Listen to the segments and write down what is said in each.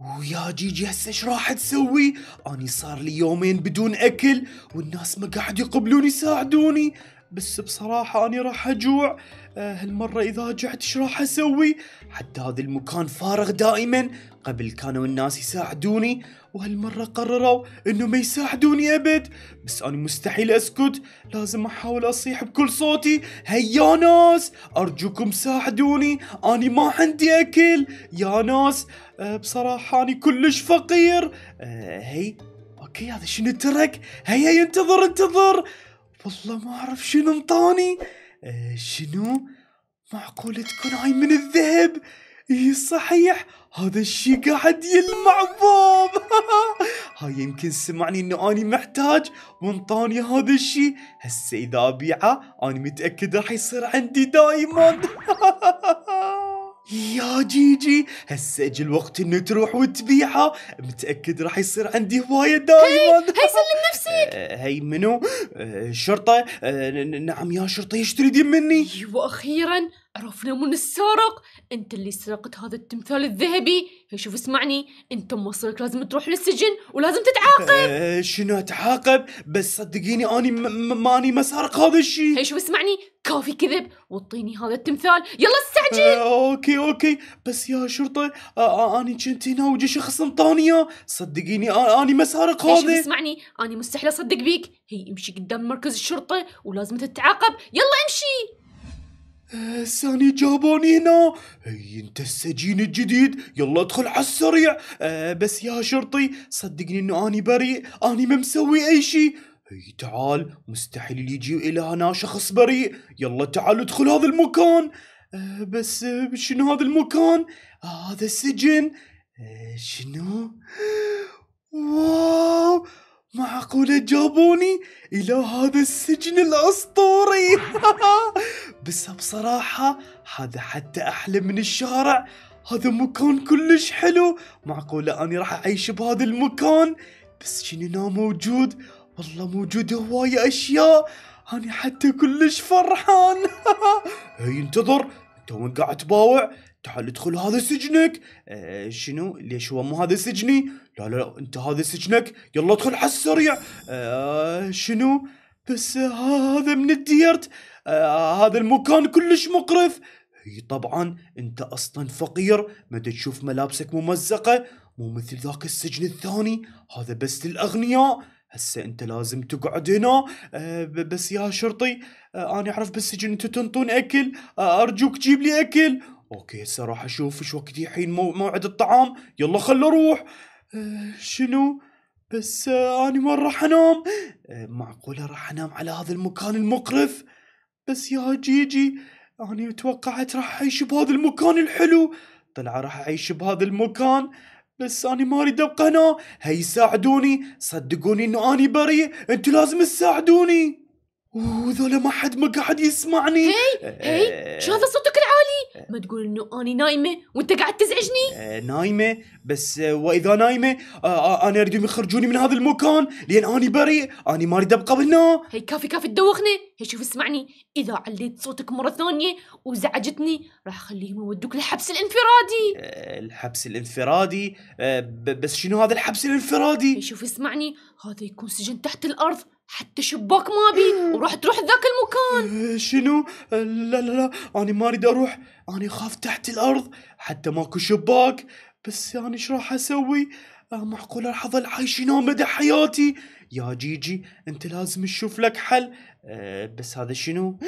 ويا جيجي هسه إيش راح تسوي؟ أني صار لي يومين بدون أكل والناس ما قاعد يقبلون يساعدوني بس بصراحة أنا راح أجوع. آه، هالمرة إذا جعت إيش راح أسوي؟ حتى هذا المكان فارغ دائما. قبل كانوا الناس يساعدوني وهالمرة قرروا إنه ما يساعدوني أبد. بس أنا مستحيل أسكت. لازم أحاول أصيح بكل صوتي. هيا ناس أرجوكم ساعدوني. أنا ما عندي أكل. يا ناس آه، بصراحة أنا كلش فقير. آه، هي okay هذا شنو ترك هيا هي انتظر انتظر والله ما أعرف شنو انطاني آه شنو؟ معقولة تكون هاي من الذهب؟ اي صحيح. هذا الشي قاعد يلمع باب. هاي يمكن سمعني إنه أني محتاج وانطاني هذا الشي. هسه إذا أبيعه أني متاكد راح يصير عندي دايما. يا جيجي هسه اجى الوقت انه تروح وتبيعها. متأكد راح يصير عندي هواية دايما. هي سلم نفسك. آه، هي منو؟ آه، شرطة. آه، نعم يا شرطة إيش تريدين مني. أيوه أخيرا. عرفنا من السارق. أنت اللي سرقت هذا التمثال الذهبي. شوف اسمعني. أنت مصيرك لازم تروح للسجن ولازم تتعاقب. آه، شنو أتعاقب؟ بس صدقيني أني ماني مسارق هذا الشيء شوف اسمعني. كافي كذب. واعطيني هذا التمثال. يلا استعجل آه، okay okay. بس يا شرطة آه، آه، أني كنت هنا وجا شخص انطانيه صدقيني أني هي شوف هذا. اسمعني أنا مستحيل أصدق بيك. هي امشي قدام مركز الشرطة ولازم تتعاقب. يلا امشي. هسه أني جابوني هنا. هي أنت السجين الجديد. يلا ادخل على السريع. آه بس يا شرطي صدقني إنه أني بريء. أني ما مسوي أي شيء هي تعال مستحيل يجي إلى هنا شخص بريء. يلا تعال ادخل هذا المكان. بس آه شنو هذا المكان؟ آه هذا السجن. آه شنو؟ واو! معقولة جابوني إلى هذا السجن الأسطوري! بس بصراحة هذا حتى أحلى من الشارع. هذا مكان كلش حلو. معقولة أني راح أعيش بهذا المكان؟ بس شنو موجود؟ والله موجود هواية أشياء. أنا حتى كلش فرحان. هي انتظر أنت وين قاعد تباوع؟ تعال ادخل هذا سجنك. آه شنو؟ ليش هو مو هذا سجني؟ لا لا أنت هذا سجنك. يلا ادخل على السريع. آه شنو؟ بس آه هذا من الديرت. آه هذا المكان كلش مقرف. هي طبعا أنت أصلا فقير. ما تشوف ملابسك ممزقة. مو مثل ذاك السجن الثاني. هذا بس للأغنياء. هسه انت لازم تقعد هنا آه بس يا شرطي آه أنا اعرف بالسجن أنتوا تنطون اكل آه ارجوك جيب لي اكل. okay هسه راح أشوف إيش وقت الحين مو موعد الطعام. يلا خل أروح. شنو؟ بس أنا وين راح انام؟ معقولة راح انام على هذا المكان المقرف؟ بس يا جيجي أنا توقعت راح أعيش بهذا المكان الحلو. طلع راح أعيش بهذا المكان. بس أنا ما أريد أبقى هنا. هي ساعدوني. صدقوني إنه أنا بريء. أنتوا لازم تساعدوني. وذولا ما حد ما قاعد يسمعني. هي شو هذا صوتك العالي؟ ما تقول إنه اني نايمة وأنت قاعد تزعجني؟ آه، نايمة بس آه، وإذا نايمة آه، آه، أنا أريدهم يخرجوني من هذا المكان لأن أنا بريء أنا ما أريد أبقى هنا هي كافي كافي تدوخني. هي شوف اسمعني. إذا عليت صوتك مرة ثانية وزعجتني راح أخليهم يودوك الحبس الانفرادي. آه، الحبس الانفرادي؟ آه، بس شنو هذا الحبس الانفرادي؟ هي شوف اسمعني. هذا يكون سجن تحت الأرض. حتى شباك ما بي وراح تروح ذاك المكان آه، شنو؟ لا لا لا أنا ما أريد أروح أنا أخاف تحت الأرض حتى ماكو شباك بس يعني إيش راح أسوي؟ آه، معقولة راح أظل عايش هنا مدى حياتي يا جيجي أنت لازم تشوف لك حل آه، بس هذا شنو؟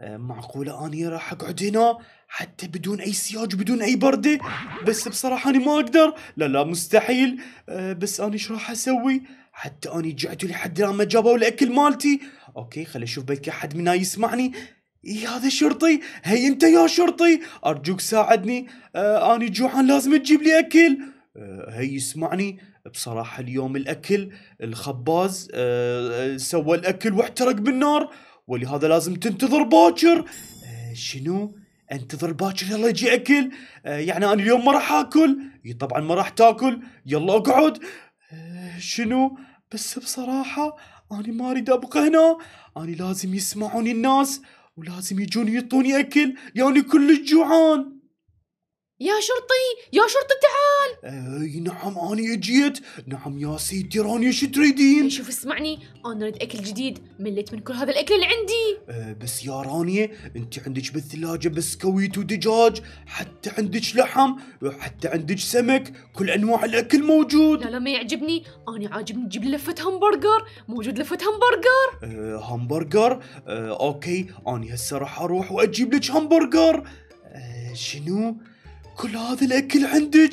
آه، معقولة أني راح أقعد هنا حتى بدون أي سياج بدون أي بردة بس بصراحة أنا ما أقدر لا لا مستحيل بس أنا إيش راح أسوي؟ حتى أني جعت لحد لما جابوا الأكل مالتي. okay خلي أشوف بلكي أحد منا يسمعني. إيه هذا شرطي. هي أنت يا شرطي. أرجوك ساعدني. آه أني جوعان لازم تجيب لي أكل. آه هي يسمعني. بصراحة اليوم الأكل الخباز آه سوى الأكل واحترق بالنار. ولهذا لازم تنتظر باكر. آه شنو؟ انتظر باكر يلا يجي أكل. آه يعني أنا اليوم ما راح آكل. طبعا ما راح تاكل. يلا أقعد. آه شنو؟ بس بصراحة أنا ما أريد أبقى هنا. أنا لازم يسمعوني الناس ولازم يجون يعطوني أكل يعني كلش جوعان يا شرطي يا شرطي تعال. أي نعم اني أجيت. نعم يا سيدي رانيا شو تريدين؟ شوف اسمعني. أنا اريد أكل جديد. مليت من كل هذا الأكل اللي عندي. أه بس يا رانيا أنت عندك بالثلاجة بسكويت ودجاج حتى عندك لحم حتى عندك سمك كل أنواع الأكل موجود. لا لا ما يعجبني. أنا عاجبني تجيب لفة همبرجر. موجود لفة همبرجر. أه همبرجر؟ أه okay. اني هسه راح أروح وأجيب لك همبرجر. أه شنو؟ كل هذا الاكل عندك؟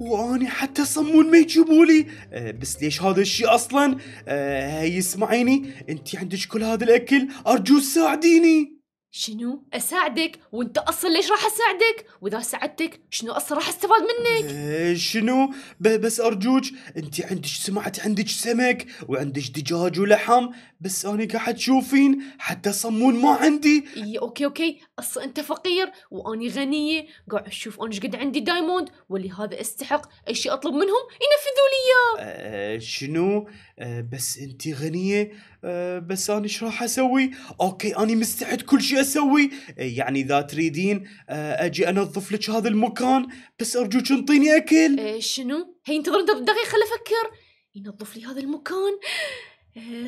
وأني حتى صمون ما يجيبوا لي. أه بس ليش هذا الشيء أصلا؟ أه هي اسمعيني. أنت عندك كل هذا الأكل؟ أرجو ساعديني شنو؟ أساعدك؟ وأنت أصلا ليش راح أساعدك؟ وإذا ساعدتك شنو أصلا راح أستفاد منك؟ أه شنو؟ بس أرجوك أنت عندك سمعت عندك سمك وعندك دجاج ولحم. بس أنا قاعد تشوفين حتى صمون ما عندي. إي okay okay. أصلا أنت فقير واني غنية. قاعد أشوف أنا شقد عندي diamond ولهذا أستحق أي شيء أطلب منهم ينفذوا لي اياه أه شنو؟ أه بس أنت غنية. أه بس أنا إيش راح أسوي؟ okay أنا مستعد كل شيء أسوي. أه يعني إذا تريدين أه أجي أنظف لك هذا المكان. بس ارجوك انطيني أكل. إيه شنو؟ هي انتظر انت دقيقة خل أفكر. ينظف لي هذا المكان.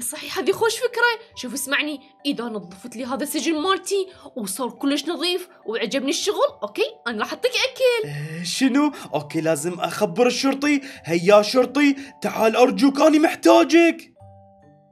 صحيح هذه خوش فكرة. شوف اسمعني. إذا نظفت لي هذا السجن مالتي وصار كلش نظيف وعجبني الشغل okay أنا راح أعطيك أكل. أه شنو؟ okay لازم أخبر الشرطي. هيا شرطي تعال أرجوك أنا محتاجك.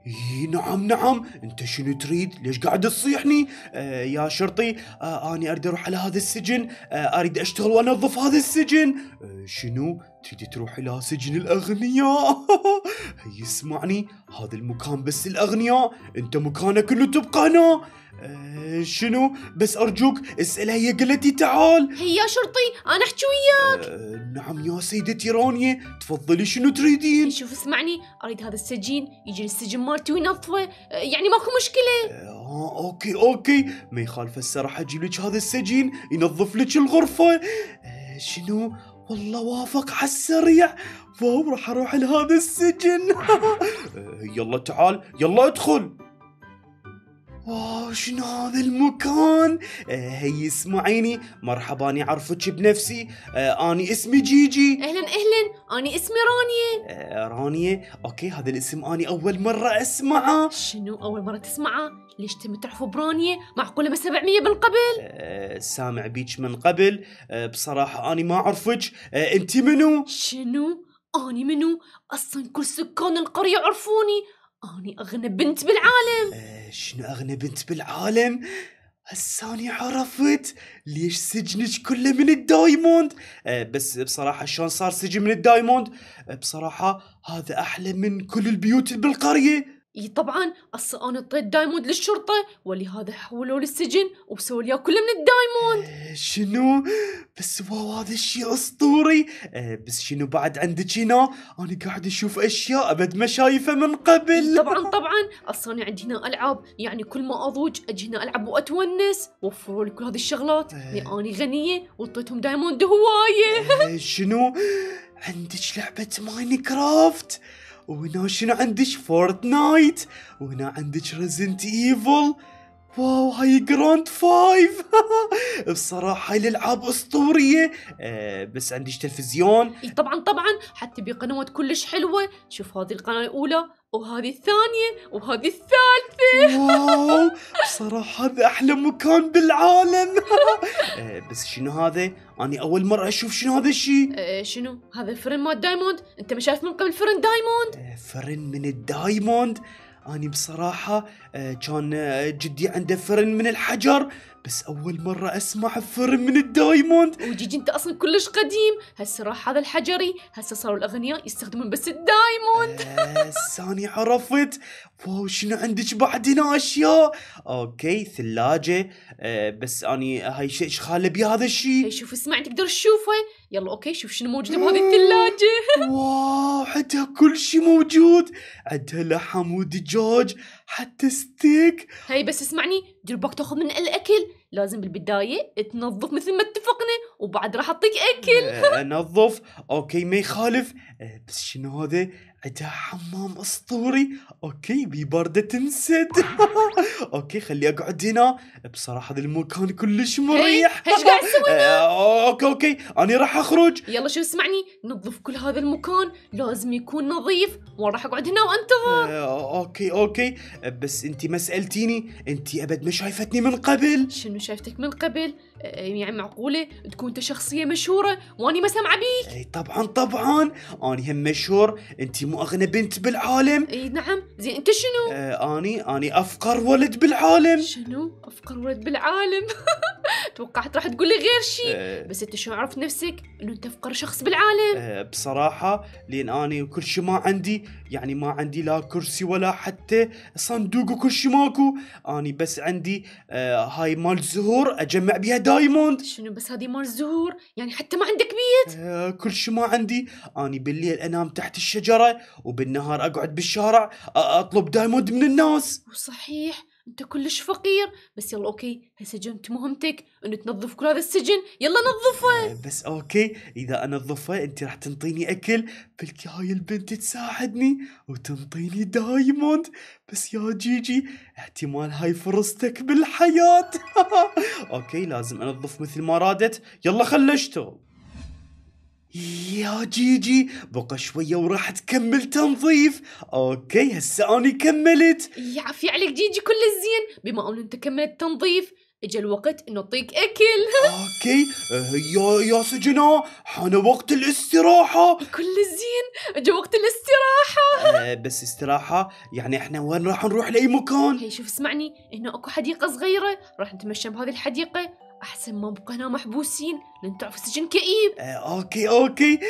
إي نعم نعم. أنت شنو تريد؟ ليش قاعد تصيحني؟ آه يا شرطي آه اني أريد أروح على هذا السجن. آه أريد أشتغل وأنظف هذا السجن. آه شنو؟ تريد تروح إلى سجن الأغنياء. هي اسمعني هذا المكان بس للاغنياء أنت مكانك انه تبقى هنا آه شنو؟ بس أرجوك اسالها هي قالت لي تعال. هي يا شرطي أنا أحكي وياك. آه نعم يا سيدتي رانيا تفضلي شنو تريدين؟ شوف اسمعني. أريد هذا السجين يجي السجن مالتي وينظفه آه، يعني ماكو مشكلة. آه okay okay. ما يخالف هسه راح أجيب لك هذا السجين ينظف لك الغرفة. آه شنو؟ والله وافق على السريع. wow راح أروح لهذا السجن. يلا تعال يلا ادخل. wow شنو هذا المكان؟ آه هي اسمعيني. مرحبا اني اعرفك بنفسي. آه اني اسمي جيجي. أهلا أهلا. أنا اسمي رانيا آه رانيا okay هذا الاسم اني أول مرة أسمعه. شنو أول مرة تسمعه؟ ليش تم تعرفوا برانيا معقولة ما 700 من قبل؟ آه، سامع بيك من قبل. آه، بصراحة أنا ما أعرفك آه، أنت منو؟ شنو؟ أني منو؟ أصلا كل سكان القرية يعرفوني أني أغنى بنت بالعالم. شنو أغنى بنت بالعالم؟ هسه أنا عرفت ليش سجنك كله من ال diamond. آه، بس بصراحة شلون صار سجن من ال diamond؟ آه، بصراحة هذا أحلى من كل البيوت بالقرية. طبعا أصلا أنا اعطيت diamond للشرطة ولهذا حولوه للسجن وسووا لي كله من ال diamond. آه، شنو؟ بس wow هذا الشيء أسطوري. آه، بس شنو بعد عندك هنا؟ أنا قاعد أشوف أشياء أبد ما شايفها من قبل. طبعا طبعا. أصلا أنا عندي هنا ألعاب. يعني كل ما أضوج أجي هنا ألعب وأتونس. وفروا لي كل هذه الشغلات. آه. لاني أني غنية واعطيتهم diamond هواية. آه، شنو؟ عندك لعبة Minecraft؟ وهنا شنو عندك؟ Fortnite. وهنا عندك Resident Evil wow هاي Grand Five. بصراحة هاي الألعاب أسطورية. آه بس عندك تلفزيون. طبعا طبعا حتى بقنوات كلش حلوة. شوف هذه القناة الأولى وهذه الثانية وهذه الثالثة. wow بصراحة هذا أحلى مكان بالعالم. آه بس شنو هذا؟ أنا أول مرة أشوف شنو هذا الشيء أه شنو؟ هذا فرن مال diamond. أنت ما شايف من قبل فرن diamond؟ آه، فرن من ال diamond. أنا بصراحة آه، كان آه، جدي عنده فرن من الحجر بس أول مرة أسمع فرن من الدايموند. وجيجي انت أصلا كلش قديم. هسه راح هذا الحجري. هسه صاروا الأغنياء يستخدمون بس ال diamond. آه، ثاني عرفت. wow شنو عندك بعد هنا أشياء؟ okay ثلاجة. آه، بس أني هاي شيء خاله بهذا الشيء؟ شوف اسمع تقدر تشوفه. يلا okay شوف شنو موجود بهذه الثلاجة. wow عندها كل شيء موجود. عندها لحم ودجاج حتى steak. hey بس اسمعني دير بالك تاخذ من الأكل. لازم بالبداية تنظف مثل ما اتفقنا وبعد راح أعطيك أكل. أنظف. okay ما يخالف. آه، بس شنو هذا؟ عندها حمام أسطوري. okay ببردة تنسد. okay خلي أقعد هنا. بصراحة هذا المكان كلش مريح. hey، إيش قاعد تسوي؟ آه، okay okay أنا راح أخرج. يلا شو اسمعني؟ نظف كل هذا المكان. لازم يكون نظيف. مو راح أقعد هنا وانتظر آه، okay okay. بس أنت ما سألتيني. أنت أبد ما شايفتني من قبل. شنو شايفتك من قبل؟ يعني معقولة تكون أنت شخصية مشهورة وأني ما سامعة بيك؟ اي طبعا طبعا. أني هم مشهور انت مو أغنى بنت بالعالم. إي نعم. زين أنت شنو؟ آه أني أني أفقر ولد بالعالم. شنو؟ أفقر ولد بالعالم؟ توقعت راح تقول لي غير شيء آه بس انت شو عرفت نفسك؟ إنه أنت أفقر شخص بالعالم. آه بصراحة لأن أنا كل شي ما عندي يعني ما عندي لا كرسي ولا حتى صندوق وكل شي ماكو. أنا بس عندي آه هاي مال زهور أجمع بيها دايموند. شنو بس هذه مال زهور؟ يعني حتى ما عندك بيت. آه كل شي ما عندي. أنا بالليل أنام تحت الشجرة وبالنهار أقعد بالشارع أطلب diamond من الناس. وصحيح. أنت كلش فقير. بس يلا okay هسه جنت مهمتك. انه تنظف كل هذا السجن. يلا نظفه. آه بس okay إذا أنا ضفة أنت راح تنطيني أكل. بلكي هاي البنت تساعدني وتنطيني diamond. بس يا جيجي احتمال هاي فرصتك بالحياة. okay لازم أنظف مثل ما رادت. يلا خلصته يا جيجي بقى شوية وراح تكمل تنظيف. okay هسه أني كملت. عفية عليك جيجي كلش زين. بما أنه أنت كملت تنظيف اجى الوقت إنه اعطيك أكل. okay آه، يا يا سجنا حان وقت الاستراحة. كلش زين اجى وقت الاستراحة. آه، بس استراحة يعني إحنا وين راح نروح لأي مكان؟ hey شوف اسمعني إنه أكو حديقة صغيرة راح نتمشى بهذه الحديقة. أحسن ما نبقى هنا محبوسين لأن تعرف السجن كئيب. آه، okay okay.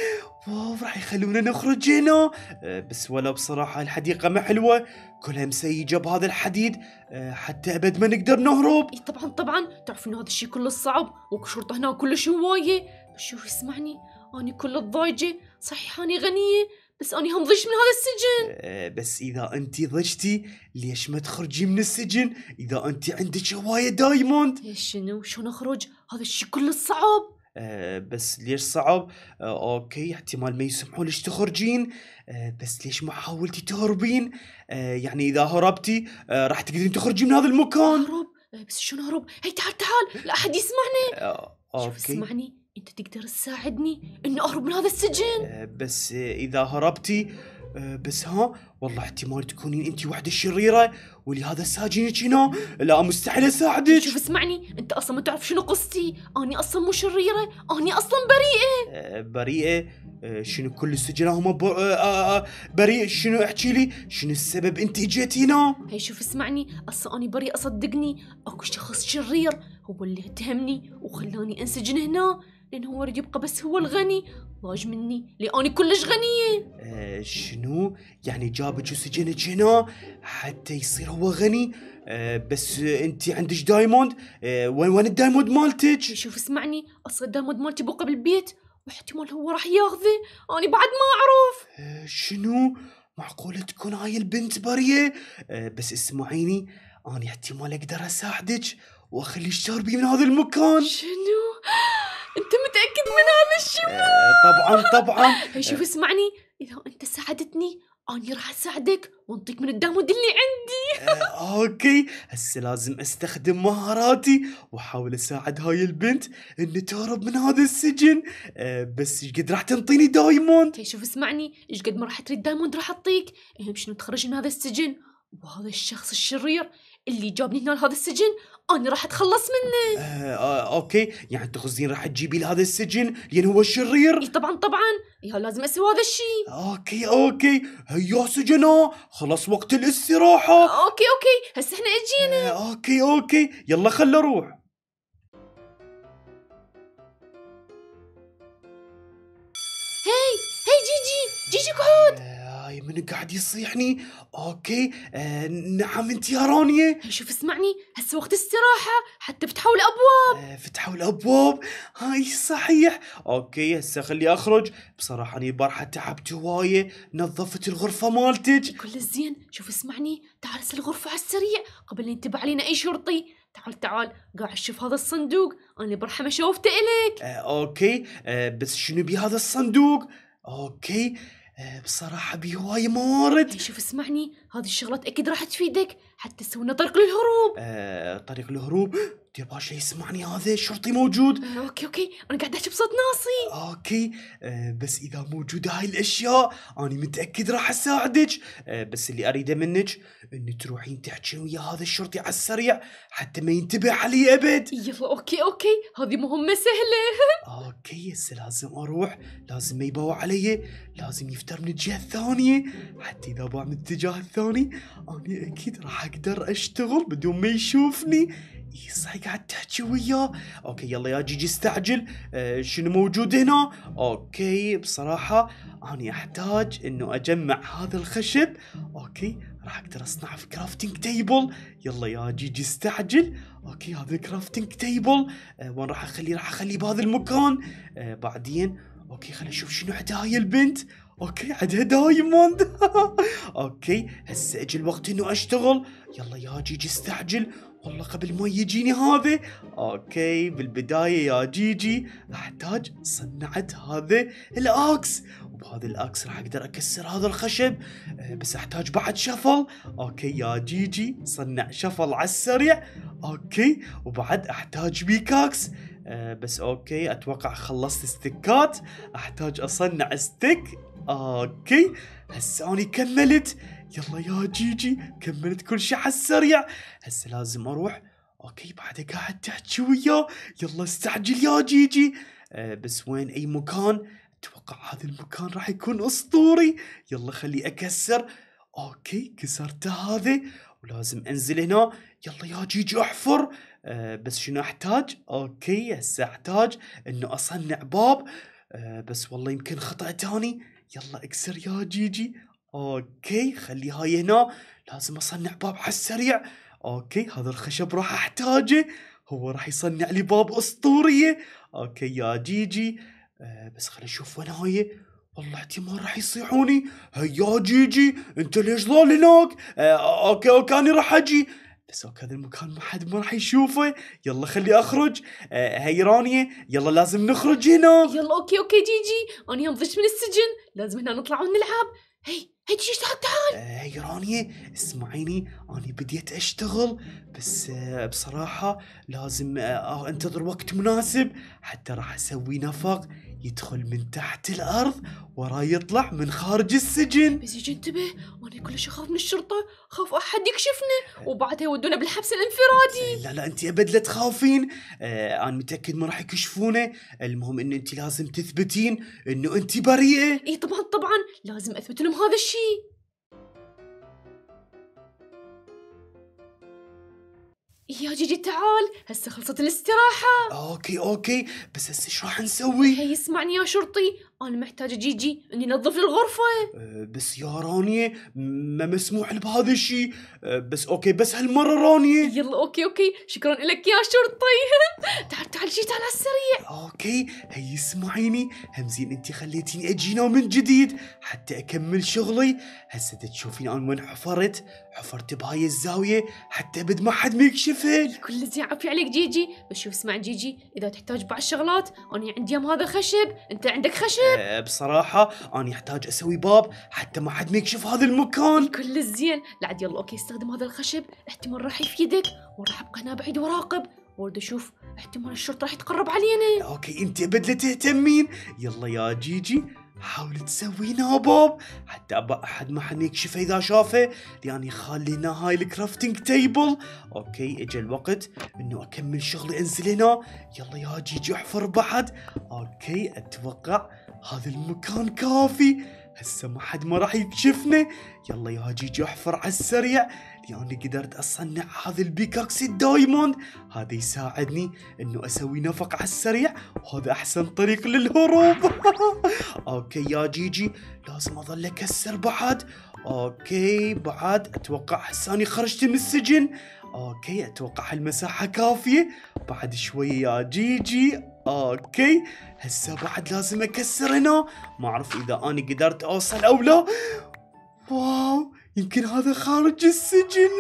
wow راح يخلونا نخرج هنا. آه، بس ولا بصراحة الحديقة ما حلوة. كلها مسيجة بهذا الحديد. آه، حتى أبد ما نقدر نهرب. إي طبعا طبعا. تعرف انه هذا الشيء كله صعب واكو شرطة هنا كلش هواية. بس شوف اسمعني. اني كلش ضايجة. صحيح اني غنية. بس أني هم ضجت من هذا السجن. آه، بس إذا انت ضجتي ليش ما تخرجي من السجن؟ إذا انت عندك هواية diamond. شنو؟ شلون أخرج؟ هذا الشيء كلش صعب آه، بس ليش صعب؟ آه، okay احتمال ما يسمحوا لك تخرجين. آه، بس ليش ما حاولتي تهربين؟ آه، يعني إذا هربتي آه، راح تقدرين تخرجين من هذا المكان. اهرب آه، بس شلون اهرب hey تعال تعال لا أحد يسمعني. آه، شوف okay. اسمعني أنت تقدر تساعدني إني أهرب من هذا السجن؟ آه، بس إذا هربتي آه، بس ها والله احتمال تكونين أنت وحدة شريرة. ولهذا ساجينك هنا لا مستحيل أساعدك. شوف اسمعني. أنت أصلا ما تعرف شنو قصتي. أني أصلا مو شريرة. أني أصلا بريئة. آه، بريئة؟ آه، شنو كل السجناء هم آه، آه، بريء شنو احكي لي؟ شنو السبب أنت اجيت هنا هي شوف اسمعني. أصلا أني بريئة صدقني. أكو شخص شرير هو اللي اتهمني وخلاني أنسجن هنا. لأن هو يريد يبقى بس هو الغني؟ ضاج مني؟ لاني كلش غنية. آه، شنو؟ يعني جابك وسجنك هنا حتى يصير هو غني؟ آه، بس آه، انت عندك diamond؟ آه، وين وين ال diamond مالتك؟ شوف اسمعني. أصلا ال diamond مالتي بقى بالبيت واحتمال هو راح ياخذه. أني بعد ما أعرف. آه، شنو؟ معقولة تكون هاي البنت بريئة آه، بس اسمعيني. أنا احتمال أقدر أساعدك وأخليك تهربي من هذا المكان. شنو؟ أنت متأكد من هذا الشيء؟ آه، طبعا طبعا. شوف اسمعني. إذا أنت ساعدتني أني راح أساعدك. وانطيك من ال diamond اللي عندي. آه، okay. هسه لازم أستخدم مهاراتي وأحاول أساعد هاي البنت إن تهرب من هذا السجن. آه، بس إيش قد راح تنطيني diamond؟ شوف اسمعني. إيش قد ما راح تريد diamond راح أعطيك. اهم شي نخرج من هذا السجن؟ وهذا الشخص الشرير. اللي جابني هنا لهذا السجن أنا راح أتخلص منه. آه، آه، okay. يعني تقصدين راح تجيبي لهذا السجن؟ لأن هو الشرير؟ إي طبعا طبعا. يا لازم أسوي هذا الشيء okay okay. هيا سجناء خلص وقت الاستراحة. okay okay. هسه إحنا أجينا. آه، okay okay. يلا خل أروح hey hey جيجي. جيجي قعد آه، هاي من قاعد يصيحني. okay آه نعم أنت يا رانيا شوف اسمعني. هسه وقت استراحة حتى فتحوا الأبواب. آه فتحوا الأبواب. هاي صحيح. okay هسه خلي أخرج. بصراحة أني البارحة تعبت هواية نظفت الغرفة مالتك. كلش زين. شوف اسمعني. تعال هسه الغرفة على السريع قبل ينتبه علينا أي شرطي. تعال تعال. قاعد شوف هذا الصندوق. أنا برحمة شوفته الك آه okay. آه بس شنو بهذا الصندوق؟ okay. بصراحة بي هواي موارد hey شوف اسمعني. هذه الشغلات أكيد راح تفيدك حتى تسوي لنا طريق للهروب. آه، طريق الهروب يا باشا يسمعني هذا الشرطي موجود. okay okay أنا قاعد أحكي بصوت ناصي. okay آه بس إذا موجودة هاي الأشياء أنا متأكد راح أساعدك. آه بس اللي أريده منك ان تروحين تحكين ويا هذا الشرطي على السريع حتى ما ينتبه علي أبد. يلا okay okay هذه مهمة سهلة. okay هسه لازم أروح. لازم ما يباوع علي. لازم يفتر من الجهة الثانية. حتى إذا باع من الاتجاه الثاني أنا أكيد راح أقدر أشتغل بدون ما يشوفني. اي قاعد تحكي وياه. okay يلا يا جيجي استعجل. آه شنو موجود هنا؟ okay بصراحة أنا أحتاج إنه أجمع هذا الخشب. okay راح أقدر اصنعه في crafting table يلا يا جيجي استعجل. okay هذا ال crafting table آه وين راح اخليه راح اخليه بهذا المكان. آه بعدين okay خلينا نشوف شنو هدايا البنت. okay عندها diamond. okay هسه اجى الوقت إنه أشتغل. يلا يا جيجي استعجل. والله قبل ما يجيني هذا. okay بالبداية يا جيجي أحتاج صنعت هذا ال axe. وبهذا ال axe راح أقدر أكسر هذا الخشب آه، بس أحتاج بعد shovel. okay يا جيجي صنع shovel على السريع. okay وبعد أحتاج pickaxe. آه، بس okay أتوقع خلصت stick ات أحتاج أصنع stick okay. هسه اني كملت. يلا يا جيجي كملت كل شيء على السريع. هسه لازم أروح. okay بعد قاعد تحكي وياه. يلا استعجل يا جيجي. آه بس وين أي مكان؟ أتوقع هذا المكان راح يكون أسطوري. يلا خلي أكسر. okay كسرت هذا ولازم أنزل هنا. يلا يا جيجي أحفر. آه بس شنو أحتاج؟ okay هسه أحتاج إنه أصنع باب. آه بس والله يمكن خطأ تاني. يلا إكسر يا جيجي. okay خلي هاي هنا. لازم أصنع باب على السريع. okay هذا الخشب راح أحتاجه. هو راح يصنع لي باب أسطورية. okay يا جيجي. آه بس خلينا نشوف وين هاي. والله احتمال راح يصيحوني. هيا جيجي أنت ليش ظل هناك آه okay okay أنا راح أجي. بس okay هذا المكان ما حد ما راح يشوفه. يلا خلي أخرج. آه هي رانيا. يلا لازم نخرج هنا. يلا okay okay جيجي أنا يوم ضجت من السجن. لازم هنا نطلع ونلعب. هي هي جيجي تعال تعال آه، هي رانيا اسمعيني أنا بديت أشتغل بس آه، بصراحة لازم آه، أنتظر وقت مناسب حتى راح أسوي نفق يدخل من تحت الأرض وراه يطلع من خارج السجن. بس يجي انتبه؟ أنا كلش أخاف من الشرطة خاف أحد يكشفنا وبعدها يودونا بالحبس الانفرادي. لا لا انت أبد لا تخافين. آه أنا متأكد ما راح يكشفونه المهم انه انت لازم تثبتين إنه انت بريئة. إي طبعا طبعا لازم أثبت لهم هذا الشيء يا جيجي تعال هسه خلصت الاستراحة. okay okay بس هسه إيش راح نسوي؟ هي اسمعني يا شرطي أنا محتاجة جيجي إني نظف لي الغرفة. آه بس يا رانيا ما مسموح بهذا الشيء آه بس okay بس هالمرة رانيا يلا okay okay. شكرا لك يا شرطي. تعال تعال جي تعال على السريع. okay هي اسمعيني. همزين انت خليتيني أجينا من جديد. حتى أكمل شغلي. هسه تشوفين أنا وين حفرت. حفرت بهاي الزاوية. حتى أبد ما حد ما يكشفها كل زين عافية عليك جيجي. بس شوف اسمع جيجي. إذا تحتاج بعض الشغلات أنا عندي يم هذا خشب. أنت عندك خشب؟ أه بصراحة أنا أحتاج أسوي باب حتى ما حد ما يكشف هذا المكان. كل الزين. لعد يلا okay استخدم هذا الخشب. احتمال راح يفيدك. وراح أبقى هنا بعيد وراقب. واريد أشوف احتمال الشرطة راح يتقرب علينا. okay أنت أبد لا تهتمين. يلا يا جيجي حاول تسوي لنا باب حتى أبد ما حد يكشفه إذا شافه. لأني خلينا هاي ال crafting table okay إجا الوقت إنه أكمل شغلي أنزل هنا. يلا يا جيجي احفر بعد okay أتوقع هذا المكان كافي. هسه ما حد ما راح يكشفنا يلا يا جيجي احفر على السريع. لأني قدرت أصنع هذا ال pickaxe ال diamond هذا يساعدني إنه أسوي نفق على السريع وهذا أحسن طريق للهروب. okay يا جيجي لازم أظل أكسر بعد. okay بعد أتوقع هسه اني خرجت من السجن. okay أتوقع هالمساحة كافية. بعد شوي يا جيجي okay. هسه بعد لازم أكسر هنا. ما أعرف إذا اني قدرت أوصل أو لا. wow يمكن هذا خارج السجن.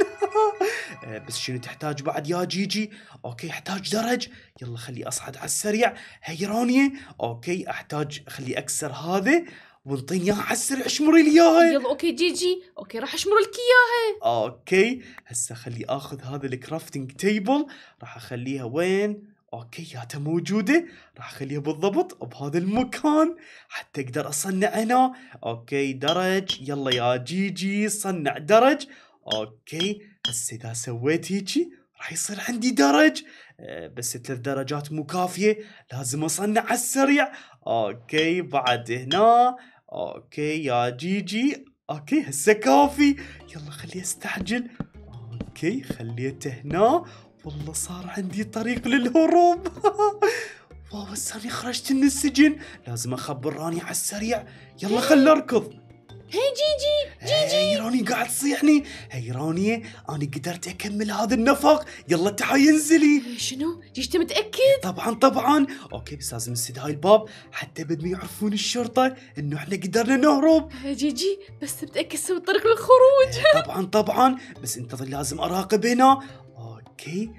آه، بس شنو تحتاج بعد يا جيجي؟ okay أحتاج درج. يلا خلي أصعد على السريع. هي رانيا okay أحتاج خلي أكسر هذا. وانطيني اياها على السريع اشمري لي اياها يلا okay جيجي. okay راح أشمر لك اياها okay هسه خلي آخذ هذا ال crafting table راح أخليها وين؟ okay ياتا موجودة؟ راح اخليها بالضبط بهذا المكان حتى أقدر اصنع هنا okay درج. يلا يا جيجي صنع درج. okay هسه اذا سويت هيجي راح يصير عندي درج. آه، بس ثلاث درجات مو كافية. لازم اصنع على السريع. okay بعد هنا. okay يا جيجي. okay هسه كافي. يلا خليه استعجل okay خليته هنا. والله صار عندي طريق للهروب. wow اني خرجت من السجن. لازم أخبر رانيا على السريع. يلا خل اركض هي جيجي هي رانيا قاعد تصيحني. هي رانيا أنا قدرت أكمل هذا النفق. يلا تعالي انزلي. آه، شنو؟ انت متأكد؟ طبعا طبعا. okay بس لازم نسد هاي الباب. حتى بدنا يعرفون الشرطة إنه إحنا قدرنا نهرب آه، جيجي بس متأكد سوي طريق للخروج. طبعا طبعا. بس انتظر لازم أراقب هنا. okay؟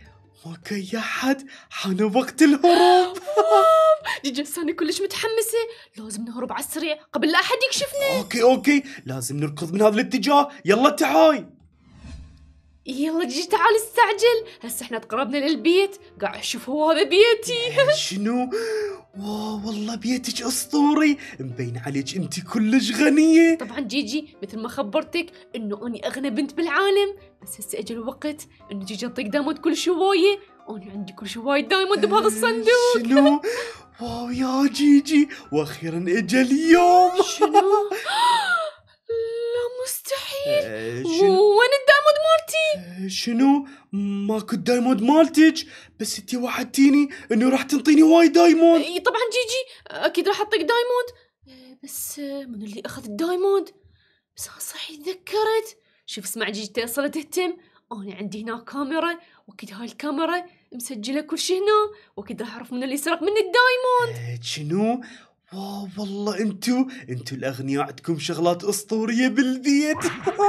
احد حان وقت الهروب. جيجي هسه أنا كلش متحمسة. لازم نهرب على السريع قبل لا أحد يكشفنا okay okay لازم نركض من هذا الاتجاه. يلا تعاي يلا جيجي تعال استعجل. هسه إحنا تقربنا للبيت. قاعد أشوف هو هذا بيتي. شنو؟ wow والله بيتك أسطوري. مبين عليك أنت كلش غنية. طبعا جيجي مثل ما خبرتك إنه أني أغنى بنت بالعالم. بس هسه اجى الوقت إنه جيجي انطيك diamond كلش هواية. أنا عندي كلش هواية diamond بهذا الصندوق. شنو؟ wow يا جيجي. وأخيرا اجى اليوم. شنو؟ لا مستحيل. آه، شنو وين ال diamond مالتي شنو ماكو ال diamond مالتك بس انت وعدتيني انه راح تنطيني وايد diamond اي طبعا جيجي أكيد راح اعطيك diamond بس من اللي اخذ ال diamond بس أنا صحيح تذكرت شوف اسمع جيجي بس لا تهتم أنا عندي هنا كاميرا واكيد هاي الكاميرا مسجله كل شيء هنا واكيد راح اعرف من اللي سرق مني ال diamond شنو wow والله انتو انتو الاغنياء عندكم شغلات أسطورية بالبيت.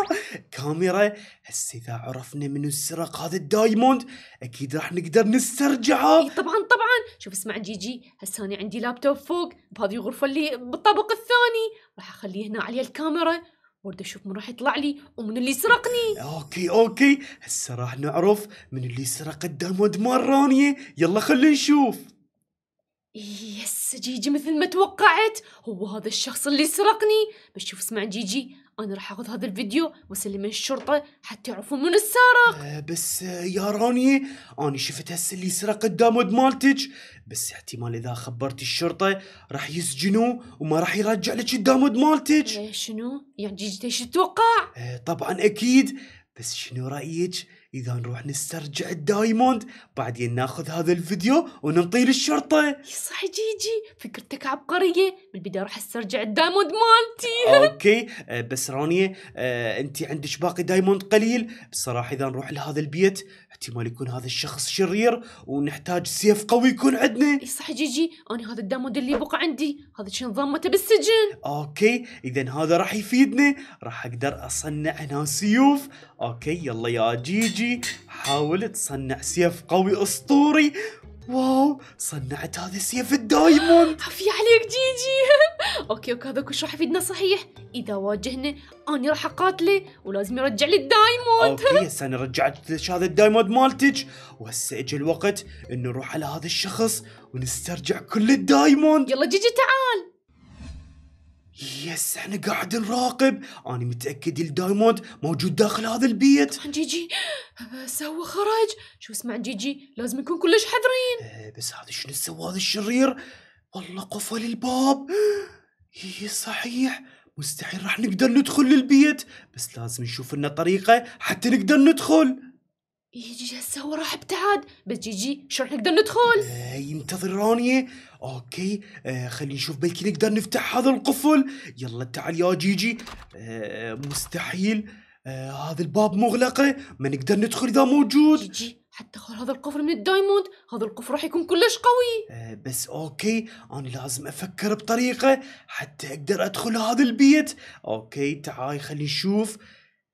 كاميرا هسه إذا عرفنا منو سرق هذا ال diamond أكيد راح نقدر نسترجعه. اي طبعا طبعا. شوف اسمع جيجي هسه أنا عندي لابتوب فوق بهذه الغرفه اللي بالطابق الثاني. راح أخليه هنا عليه الكاميرا. وأريد أشوف من راح يطلع لي ومن اللي سرقني. okay okay. هسه راح نعرف من اللي سرق ال diamond رانيا يلا خلينا نشوف. yes جيجي مثل ما توقعت. هو هذا الشخص اللي سرقني. بس شوف اسمع جيجي أنا راح أخذ هذا الفيديو واسلمه الشرطة حتى يعرفون من السارق. آه بس آه يا رانيا أنا شفت هسه اللي سرق ال diamond مالتك. بس احتمال إذا خبرت الشرطة راح يسجنوه وما راح يرجع لك ال diamond مالتك. إيه شنو؟ يعني جيجي إيش تتوقع؟ آه طبعا أكيد. بس شنو رأيك؟ إذا نروح نسترجع ال diamond بعدين ناخذ هذا الفيديو وننطيه للشرطة. صح جيجي فكرتك عبقرية. بالبدايه راح أسترجع ال diamond مالتي. okay. آه، بس رانيا آه، أنت عندك باقي diamond قليل. بصراحة إذا نروح لهذا البيت احتمال يكون هذا الشخص شرير ونحتاج سيف قوي يكون عندنا. اي صح جيجي أنا هذا ال diamond اللي بقى عندي. هذا شنو ضامته بالسجن. okay. إذا هذا راح يفيدنا. راح أقدر أصنع هنا سيوف. okay. يلا يا جيجي. حاول تصنع سيف قوي أسطوري. wow صنعت هذا سيف ال diamond. عافية عليك جيجي okay okay هذا كلش راح يفيدنا صحيح. إذا واجهنا أنا راح أقاتله ولازم يرجع لي ال diamond. okay هسه أنا رجعت لك هذا ال diamond مالتك وهسه اجى الوقت إنه نروح على هذا الشخص ونسترجع كل ال diamond. يلا جيجي تعال. yes إحنا قاعد نراقب. أنا متأكد ال diamond موجود داخل هذا البيت. طبعا جيجي. بس هو خرج شوف اسمع جيجي؟ لازم نكون كلش حذرين. آه، بس هذا شنو سوى هذا الشرير؟ والله قفل الباب. اي صحيح. مستحيل راح نقدر ندخل للبيت. بس لازم نشوف لنا طريقة حتى نقدر ندخل. جيجي هسه هو راح ابتعد بس جيجي شلون راح نقدر ندخل؟ آه انتظر رانيا okay آه خلينا نشوف بلكي نقدر نفتح هذا القفل. يلا تعال يا جيجي. آه مستحيل. آه هذا الباب مغلقة. ما نقدر ندخل إذا موجود. جيجي حتى خل هذا القفل من ال diamond. هذا القفل راح يكون كلش قوي. آه، بس okay أنا لازم أفكر بطريقة حتى أقدر أدخل هذا البيت. okay تعاي خلينا نشوف.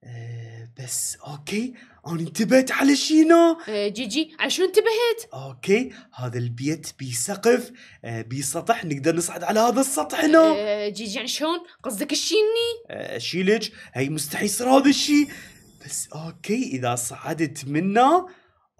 آه، بس okay. أنا انتبهت على شي هنا آه، جيجي على شو انتبهت؟ okay. هذا البيت بيه سقف آه، بيه سطح نقدر نصعد على هذا السطح هنا؟ جيجي يعني شلون؟ قصدك تشيلني؟ اشيلك هي مستحيل يصير هذا الشيء بس okay. إذا صعدت منا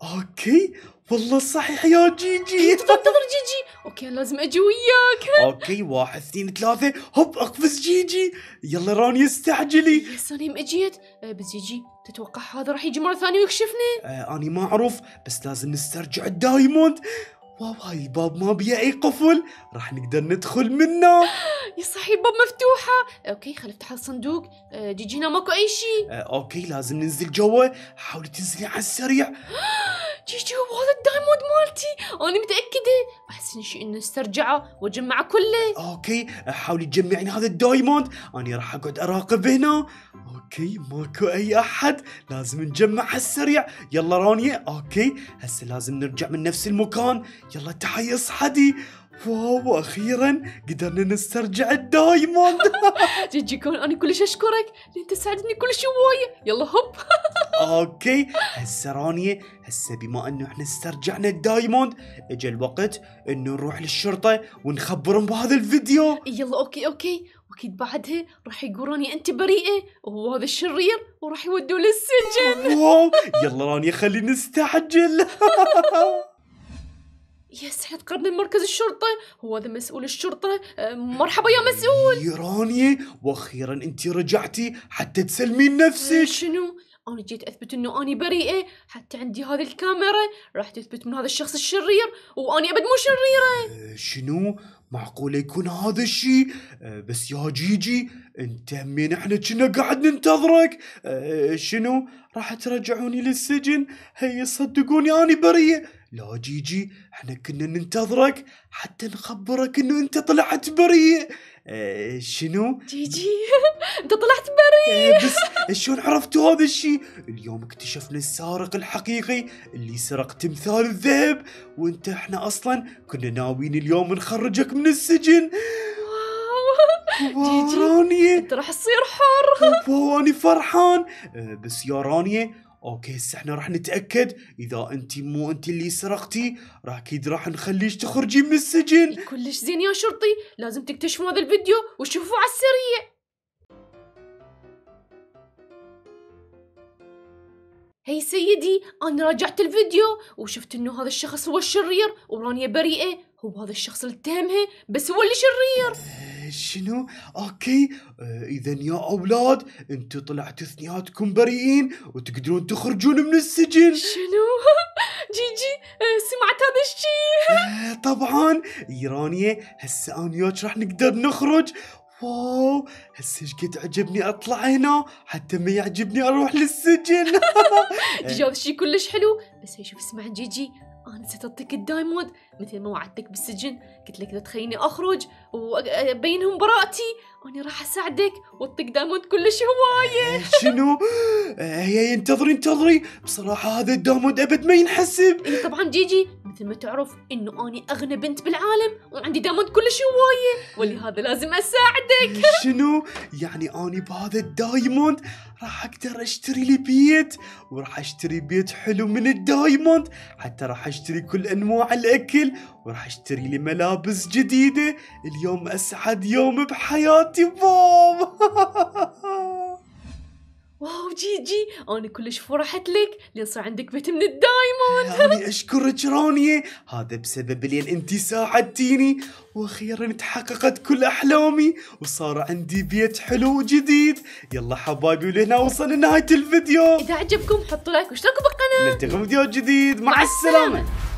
okay؟ والله صحيح يا جيجي. انتظر جيجي. okay لازم أجي وياك. okay واحد اثنين ثلاثة. هوب أقفز جيجي. يلا رانيا استعجلي yes أنا أجيت. آه، بس جيجي تتوقع هذا راح يجي مرة ثانية ويكشفني؟ آه اني ما أعرف بس لازم نسترجع ال diamond. wow هاي الباب ما بيه أي قفل راح نقدر ندخل منه. يا صحيح الباب مفتوحة. okay خل افتح الصندوق. آه، جيجي هنا ماكو أي شيء. آه okay لازم ننزل جوا حاولي تنزلي على السريع. جيجي هذا ال diamond مالتي. أنا متأكدة. احسن شيء إنه استرجعه واجمعه كله. okay حاولي تجمعين هذا ال diamond. أنا راح أقعد أراقب هنا. okay ماكو أي أحد. لازم نجمع على السريع يلا رانيا. okay هسه لازم نرجع من نفس المكان. يلا تعي اصعدي wow أخيرا قدرنا نسترجع ال diamond. جيجي كون أنا كلش أشكرك لأن انت ساعدتني كل شيء يلا هوب. okay هسه رانيا هسه بما أنه إحنا استرجعنا ال diamond اجى الوقت إنه نروح للشرطة ونخبرهم بهذا الفيديو. يلا okay okay. وأكيد بعدها راح يقولوني أنت بريئة. وهو هذا الشرير وراح يودوه للسجن. wow يلا رانيا خلينا نستعجل. yes إحنا تقربنا من مركز الشرطة. هو هذا مسؤول الشرطة. آه، مرحبا يا مسؤول. يا رانيا وأخيرا أنت رجعتي حتى تسلمين نفسك شنو؟ أنا جيت أثبت إنه اني بريئة. حتى عندي هذه الكاميرا. راح تثبت من هذا الشخص الشرير واني أبد مو شريرة. آه، شنو؟ معقول يكون هذا الشيء؟ آه، بس يا جيجي أنت همين إحنا كنا قاعد ننتظرك. آه، شنو؟ راح ترجعوني للسجن؟ هي صدقوني اني بريء. لا جيجي إحنا كنا ننتظرك حتى نخبرك إنه أنت طلعت بريء. آه، شنو؟ جيجي أنت طلعت بريء. آه، بس شلون عرفتوا هذا الشيء؟ اليوم اكتشفنا السارق الحقيقي اللي سرق تمثال الذهب وأنت إحنا أصلا كنا ناويين اليوم نخرجك من السجن. واو. جيجي. رانيا أنت راح تصير حر. واو فرحان. آه، بس يا رانيا أوكي هسه إحنا راح نتأكد. إذا انت مو انت اللي سرقتي راح أكيد راح نخليش تخرجي من السجن. كلش زين يا شرطي. لازم تكتشفوا هذا الفيديو وتشوفوه على السريع. هي سيدي أنا راجعت الفيديو وشفت إنه هذا الشخص هو الشرير ورانيا بريئة. هو هذا الشخص اللي اتهمها بس هو اللي شرير. آه، شنو؟ okay آه اذا يا أولاد أنتوا طلعتوا اثنيناتكم بريئين وتقدرون تخرجون من السجن. شنو؟ جيجي آه، سمعت هذا الشيء آه طبعا. إي رانيا هسه أنا وياك راح نقدر نخرج. wow هسه إيش قد عجبني أطلع هنا حتى ما يعجبني أروح للسجن. جيجي هذا الشيء كلش حلو. بس شوف اسمع جيجي أنا نسيت اعطيك ال diamond. مثل ما وعدتك بالسجن. قلت لك إذا تخليني أخرج وابينهم براءتي أنا راح أساعدك واعطيك diamond كلش هواية. آه، شنو؟ hey انتظري انتظري بصراحة هذا ال diamond أبد ما ينحسب. إيه طبعا جيجي مثل ما تعرف إنه أني أغنى بنت بالعالم وعندي diamond كلش هواية. ولهذا لازم أساعدك. شنو؟ يعني أني بهذا ال diamond راح أقدر أشتري لي بيت وراح أشتري بيت حلو من ال diamond. حتى راح أشتري كل أنواع الأكل. وراح اشتري لي ملابس جديدة. اليوم أسعد يوم بحياتي بوم wow جيجي أنا كلش فرحت لك. لين صار عندك بيت من ال diamond. أنا أشكرك رانيا هذا بسبب لين أنت ساعدتيني. وأخيرا تحققت كل أحلامي. وصار عندي بيت حلو جديد يلا حبايبي ولهنا وصلنا نهاية الفيديو. إذا عجبكم حطوا لايك واشتركوا بالقناة. نلتقي في فيديو جديد. مع, مع السلامة. السلامة.